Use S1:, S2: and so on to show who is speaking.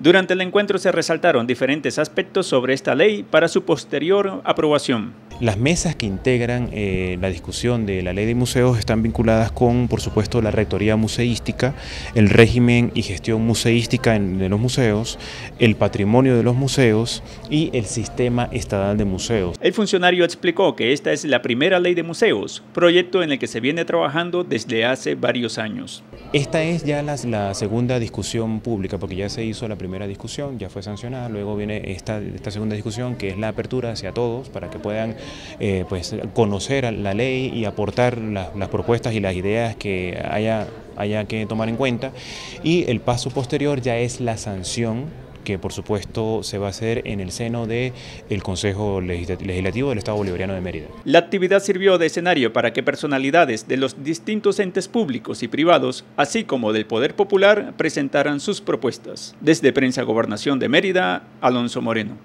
S1: Durante el encuentro se resaltaron diferentes aspectos sobre esta ley para su posterior aprobación.
S2: Las mesas que integran eh, la discusión de la ley de museos están vinculadas con, por supuesto, la rectoría museística, el régimen y gestión museística de los museos, el patrimonio de los museos y el sistema estatal de museos.
S1: El funcionario explicó que esta es la primera ley de museos, proyecto en el que se viene trabajando desde hace varios años.
S2: Esta es ya la, la segunda discusión pública, porque ya se hizo la primera discusión, ya fue sancionada, luego viene esta, esta segunda discusión, que es la apertura hacia todos, para que puedan eh, pues, conocer la ley y aportar las propuestas y las ideas que haya, haya que tomar en cuenta. Y el paso posterior ya es la sanción que por supuesto se va a hacer en el seno del el Consejo Legislativo del Estado Bolivariano de Mérida.
S1: La actividad sirvió de escenario para que personalidades de los distintos entes públicos y privados, así como del Poder Popular, presentaran sus propuestas. Desde Prensa Gobernación de Mérida, Alonso Moreno.